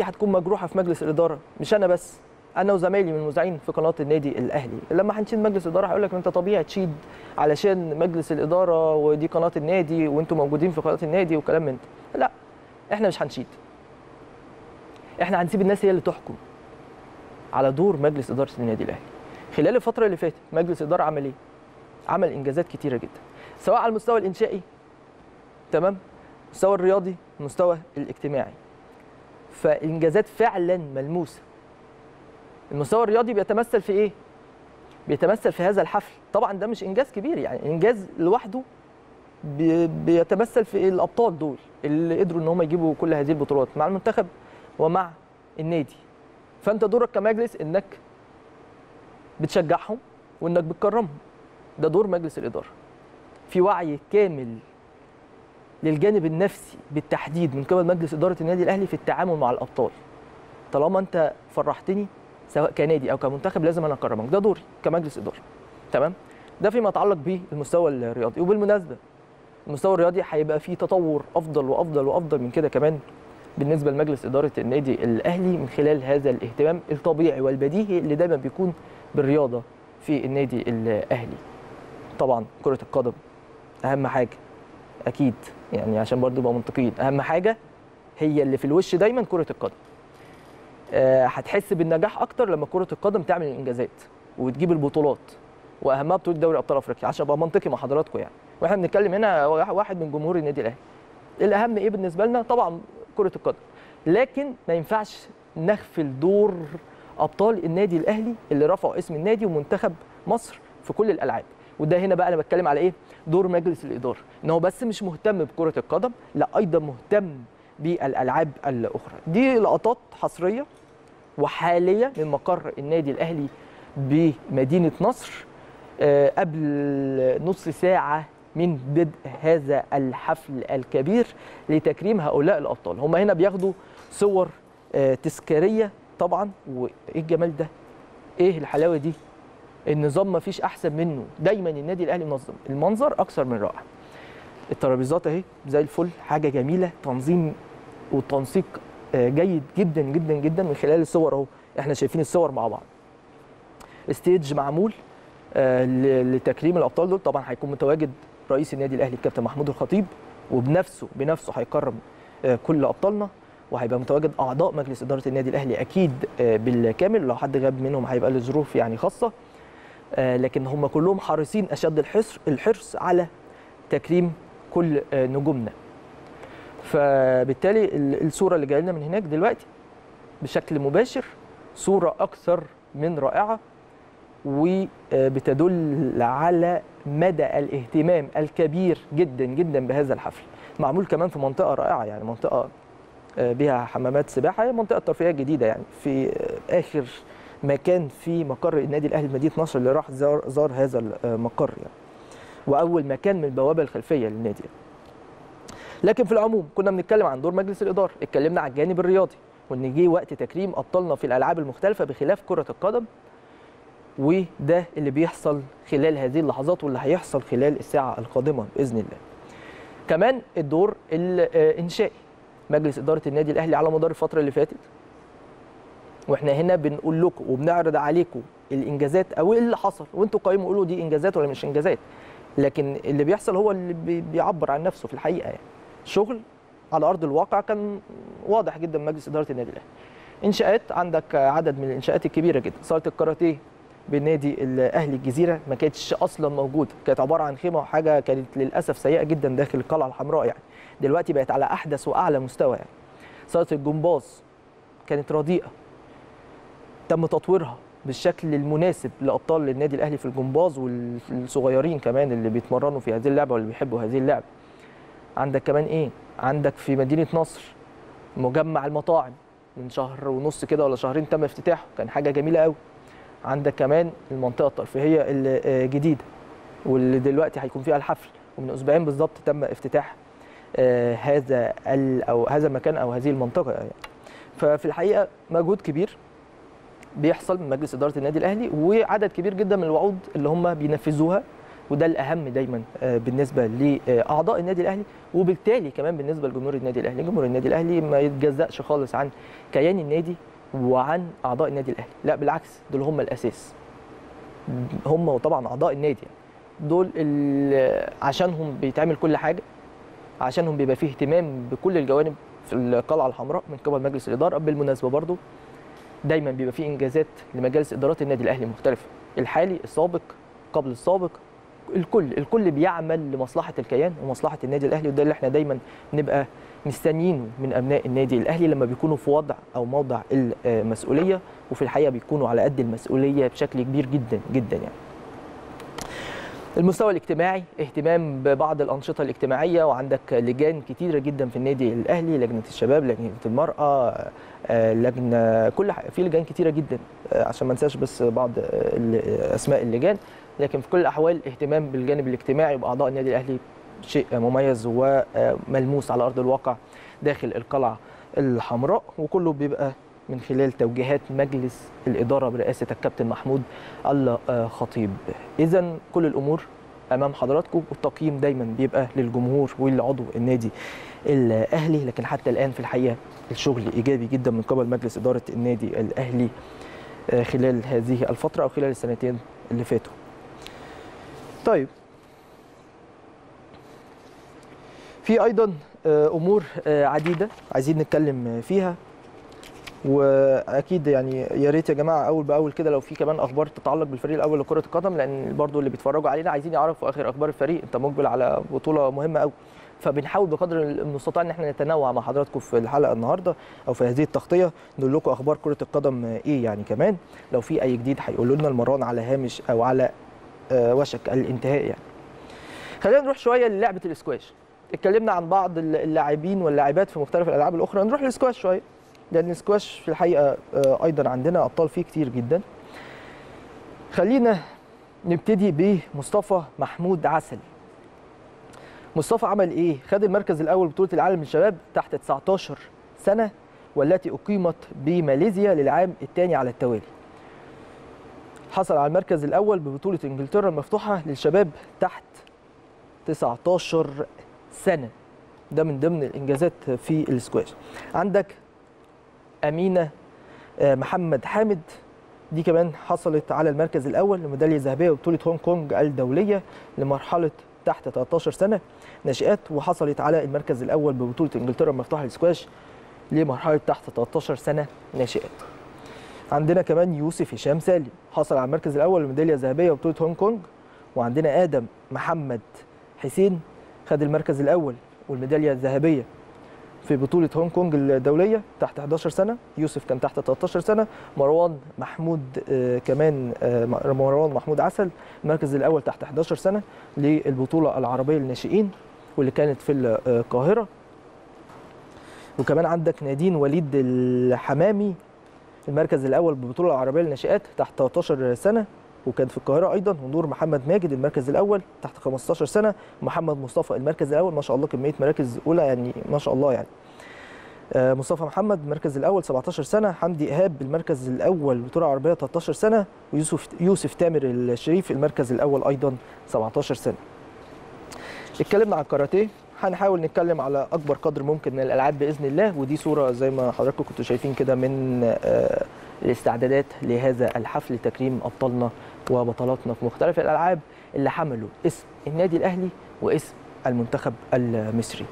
دي هتكون مجروحة في مجلس الإدارة مش أنا بس أنا وزمايلي من المذيعين في قناة النادي الأهلي. لما هنشيد مجلس الإدارة هيقول لك أنت طبيعي تشيد علشان مجلس الإدارة ودي قناة النادي وأنتم موجودين في قناة النادي وكلام من ده. لا إحنا مش هنشيد. إحنا هنسيب الناس هي اللي تحكم على دور مجلس إدارة النادي الأهلي. خلال الفترة اللي فاتت مجلس الإدارة عمل إيه؟ عمل إنجازات كتيرة جدا. سواء على المستوى الإنشائي تمام؟ المستوى الرياضي المستوى الاجتماعي. فإنجازات فعلا ملموسة. المستوى الرياضي بيتمثل في إيه؟ بيتمثل في هذا الحفل. طبعا ده مش إنجاز كبير يعني إنجاز لوحده بي- بيتمثل في الأبطال دول اللي قدروا إن هم يجيبوا كل هذه البطولات مع المنتخب ومع النادي. فأنت دورك كمجلس إنك بتشجعهم وإنك بتكرمهم. ده دور مجلس الإدارة. في وعي كامل للجانب النفسي بالتحديد من قبل مجلس إدارة النادي الأهلي في التعامل مع الأبطال. طالما أنت فرحتني سواء كنادي أو كمنتخب لازم أنا أكرمك. ده دوري كمجلس إدارة. تمام؟ ده فيما يتعلق بالمستوى الرياضي. وبالمناسبة المستوى الرياضي هيبقى فيه تطور أفضل وأفضل وأفضل من كده كمان بالنسبة لمجلس إدارة النادي الأهلي من خلال هذا الاهتمام الطبيعي والبديهي اللي دايما بيكون بالرياضة في النادي الأهلي. طبعا كرة القدم أهم حاجة أكيد. يعني عشان برضو نبقى منطقيين أهم حاجة هي اللي في الوش دايما كرة القدم. آه، هتحس بالنجاح أكتر لما كرة القدم تعمل الإنجازات وتجيب البطولات. وأهمها بطولة دوري أبطال أفريقيا عشان ابقى منطقي مع حضراتكم يعني. وإحنا بنتكلم هنا واحد من جمهور النادي الأهلي. الأهم إيه بالنسبة لنا؟ طبعا كرة القدم. لكن ما ينفعش نغفل دور أبطال النادي الأهلي اللي رفعوا اسم النادي ومنتخب مصر في كل الألعاب. وده هنا بقى أنا بتكلم على إيه؟ دور مجلس الإدارة. إن هو بس مش مهتم بكرة القدم لا أيضا مهتم بالألعاب الأخرى. دي لقطات حصرية وحالية من مقر النادي الأهلي بمدينة نصر آه، قبل نص ساعة من بدء هذا الحفل الكبير لتكريم هؤلاء الأبطال. هم هنا بياخدوا صور آه، تذكارية طبعا. وإيه الجمال ده؟ إيه الحلاوة دي؟ النظام ما فيش أحسن منه. دايما النادي الأهلي منظم. المنظر أكثر من رائع. الترابيزات أهي زي الفل حاجة جميلة تنظيم وتنسيق آه، جيد جدا جدا جدا من خلال الصور أهو. إحنا شايفين الصور مع بعض. ستيج معمول آه، لتكريم الأبطال دول. طبعا هيكون متواجد رئيس النادي الأهلي الكابتن محمود الخطيب وبنفسه بنفسه هيكرم آه، كل أبطالنا وهيبقى متواجد أعضاء مجلس إدارة النادي الأهلي أكيد بالكامل. لو حد غاب منهم هيبقى لظروف يعني خاصة. لكن هم كلهم حريصين أشد الحرص الحرص على تكريم كل آه، نجومنا. فبالتالي ال- الصورة اللي جاية لنا من هناك دلوقتي بشكل مباشر صورة أكثر من رائعة وبتدل على مدى الاهتمام الكبير جدا جدا بهذا الحفل. معمول كمان في منطقة رائعة يعني منطقة آه، بها حمامات سباحة هي منطقة ترفيهية جديدة يعني في آه، آخر مكان في مقر النادي الأهلي مدينة نصر اللي راح زار, زار هذا المقر يعني. وأول مكان من البوابه الخلفية للنادي لكن في العموم كنا بنتكلم عن دور مجلس الإدارة اتكلمنا على الجانب الرياضي وإن جه وقت تكريم أبطالنا في الألعاب المختلفة بخلاف كرة القدم وده اللي بيحصل خلال هذه اللحظات واللي هيحصل خلال الساعة القادمة بإذن الله. كمان الدور الانشائي مجلس إدارة النادي الأهلي على مدار الفترة اللي فاتت وإحنا هنا بنقول لكم وبنعرض عليكم الإنجازات أو إيه اللي حصل. وأنتوا قيموا قولوا دي إنجازات ولا مش إنجازات. لكن اللي بيحصل هو اللي بي- بيعبر عن نفسه في الحقيقة يعني. شغل على أرض الواقع كان واضح جدا مجلس إدارة النادي الأهلي. إنشاءات عندك عدد من الإنشاءات الكبيرة جدا. صالة الكاراتيه بالنادي الأهلي الجزيرة ما كانتش أصلا موجودة. كانت عبارة عن خيمة وحاجة كانت للأسف سيئة جدا داخل القلعة الحمراء يعني. دلوقتي بقت على أحدث وأعلى مستوى يعني. صالة الجمباز كانت رديئة. تم تطويرها بالشكل المناسب لأبطال النادي الأهلي في الجمباز والصغيرين كمان اللي بيتمرنوا في هذه اللعبة واللي بيحبوا هذه اللعبه عندك كمان إيه؟ عندك في مدينة نصر مجمع المطاعم من شهر ونص كده ولا شهرين تم افتتاحه كان حاجة جميلة قوي عندك كمان المنطقة الترفيهية الجديده واللي دلوقتي هيكون فيها الحفل ومن أسبوعين بالظبط تم افتتاح آه، هذا أو هذا المكان أو هذه المنطقة يعني. ففي الحقيقة مجهود كبير بيحصل من مجلس إدارة النادي الأهلي وعدد كبير جدا من الوعود اللي هم بينفذوها وده الأهم دايما آه، بالنسبة لأعضاء النادي الأهلي وبالتالي كمان بالنسبة لجمهور النادي الأهلي. جمهور النادي الأهلي ما يتجزأش خالص عن كيان النادي وعن أعضاء النادي الأهلي. لا بالعكس دول هم الأساس. هم وطبعا أعضاء النادي يعني. دول عشانهم بيتعمل كل حاجة عشانهم بيبقى فيه اهتمام بكل الجوانب في القلعة الحمراء من قبل مجلس الإدارة بالمناسبة برضو دايما بيبقى فيه إنجازات لمجالس إدارات النادي الأهلي مختلفه الحالي السابق قبل السابق الكل الكل بيعمل لمصلحة الكيان ومصلحة النادي الأهلي وده اللي إحنا دايما نبقى مستنيينه من أبناء النادي الأهلي لما بيكونوا في وضع أو موضع المسؤوليه وفي الحقيقة بيكونوا على قد المسؤولية بشكل كبير جدا جدا يعني. المستوى الاجتماعي اهتمام ببعض الأنشطة الاجتماعية وعندك لجان كتيرة جدا في النادي الأهلي لجنة الشباب لجنة المرأة آه، لجنة كل في لجان كتيرة جدا آه، عشان ما انساش بس بعض آه، أسماء اللجان. لكن في كل الأحوال اهتمام بالجانب الاجتماعي باعضاء النادي الأهلي شيء مميز وملموس على أرض الواقع داخل القلعة الحمراء وكله بيبقى من خلال توجيهات مجلس الإدارة برئاسة الكابتن محمود الخطيب. اذا كل الأمور أمام حضراتكم والتقييم دايما بيبقى للجمهور والعضو النادي الأهلي. لكن حتى الآن في الحقيقة الشغل إيجابي جدا من قبل مجلس إدارة النادي الأهلي آه، خلال هذه الفترة أو خلال السنتين اللي فاتوا. طيب. في أيضا آه، أمور آه، عديدة عايزين نتكلم فيها. وأكيد يعني يا ريت يا جماعة أول بأول كده لو في كمان أخبار تتعلق بالفريق الأول لكرة القدم لأن برضو اللي بيتفرجوا علينا عايزين يعرفوا آخر أخبار الفريق. أنت مقبل على بطولة مهمة قوي فبنحاول بقدر المستطاع إن إحنا نتنوع مع حضراتكم في الحلقة النهارده أو في هذه التغطية نقول لكم أخبار كرة القدم إيه يعني كمان. لو في أي جديد هيقولوا لنا المران على هامش أو على آه، وشك الانتهاء يعني. خلينا نروح شوية للعبة الاسكواش. اتكلمنا عن بعض اللاعبين واللاعبات في مختلف الألعاب الأخرى. نروح للسكواش شوية. لأن السكواش في الحقيقة آه، أيضا عندنا أبطال فيه كتير جدا. خلينا نبتدي بمصطفى محمود عسل. مصطفى عمل إيه؟ خد المركز الأول بطولة العالم للشباب تحت 19 سنة والتي أقيمت بماليزيا للعام الثاني على التوالي. حصل على المركز الأول ببطولة إنجلترا المفتوحة للشباب تحت 19 سنة. ده من ضمن الإنجازات في السكواش عندك أمينة آه، محمد حامد. دي كمان حصلت على المركز الأول لميدالية ذهبية ببطوله هونج كونج الدولية لمرحلة تحت 13 سنة. ناشئات وحصلت على المركز الأول ببطولة إنجلترا المفتوحه للسكواش لمرحلة تحت 13 سنة ناشئات. عندنا كمان يوسف هشام سالم حصل على المركز الأول لميدالية ذهبية ببطوله هونج كونج وعندنا آدم محمد حسين خد المركز الأول والميدالية الذهبية. في بطولة هونج كونج الدولية تحت 11 سنة. يوسف كان تحت 13 سنة. مروان محمود آه، كمان آه، مروان محمود عسل المركز الأول تحت 11 سنة للبطولة العربية للناشئين واللي كانت في القاهرة. وكمان عندك نادين وليد الحمامي المركز الأول بالبطولة العربية للناشئات تحت 13 سنة. وكان في القاهرة أيضا ونور محمد ماجد المركز الأول تحت 15 سنة محمد مصطفى المركز الأول. ما شاء الله كمية مراكز أولى يعني ما شاء الله يعني. آه، مصطفى محمد المركز الأول 17 سنة. حمدي إيهاب بالمركز الأول بطولة عربية 13 سنة. ويوسف يوسف تامر الشريف المركز الأول أيضا 17 سنة. اتكلمنا عن الكاراتيه هنحاول نتكلم على أكبر قدر ممكن من الألعاب بإذن الله. ودي صورة زي ما حضراتكم كنتوا شايفين كده من آه، الاستعدادات لهذا الحفل تكريم أبطالنا وبطلاتنا في مختلف الألعاب اللي حملوا اسم النادي الأهلي واسم المنتخب المصري.